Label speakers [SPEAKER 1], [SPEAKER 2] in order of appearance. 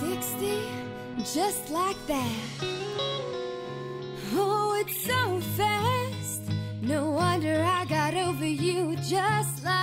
[SPEAKER 1] 60, just like that. Oh, it's so fast. No wonder I got over you just like